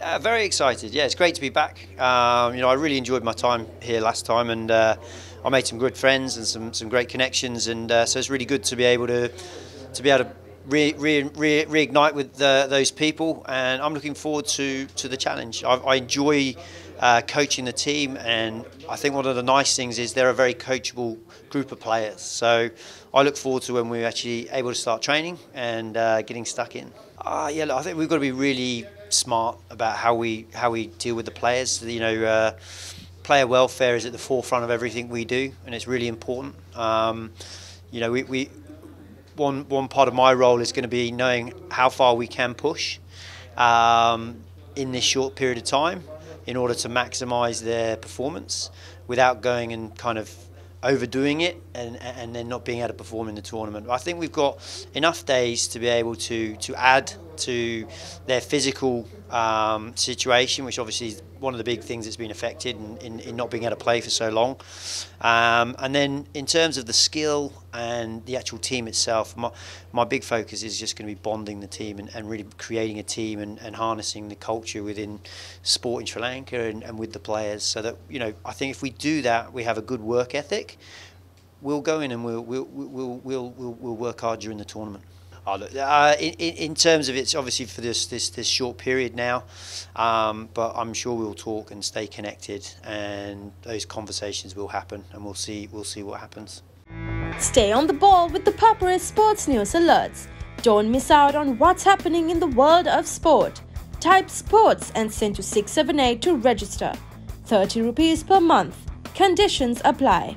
Uh, very excited. Yeah, it's great to be back. Um, you know, I really enjoyed my time here last time, and uh, I made some good friends and some, some great connections, and uh, so it's really good to be able to to be able to re, re, re, reignite with uh, those people, and I'm looking forward to to the challenge. I, I enjoy uh, coaching the team, and I think one of the nice things is they're a very coachable group of players. So I look forward to when we're actually able to start training and uh, getting stuck in. Uh, yeah, look, I think we've got to be really smart about how we how we deal with the players. You know, uh, player welfare is at the forefront of everything we do, and it's really important. Um, you know, we, we one one part of my role is going to be knowing how far we can push um, in this short period of time in order to maximise their performance without going and kind of overdoing it and, and then not being able to perform in the tournament. I think we've got enough days to be able to, to add to their physical um, situation, which obviously is one of the big things that's been affected in, in, in not being able to play for so long. Um, and then in terms of the skill and the actual team itself, my, my big focus is just going to be bonding the team and, and really creating a team and, and harnessing the culture within sport in Sri Lanka and, and with the players so that, you know, I think if we do that, we have a good work ethic, we'll go in and we'll, we'll, we'll, we'll, we'll, we'll work hard during the tournament. Look, uh, in, in terms of it's obviously for this this, this short period now, um, but I'm sure we'll talk and stay connected, and those conversations will happen, and we'll see we'll see what happens. Stay on the ball with the Papare Sports News alerts. Don't miss out on what's happening in the world of sport. Type sports and send to 678 to register. 30 rupees per month. Conditions apply.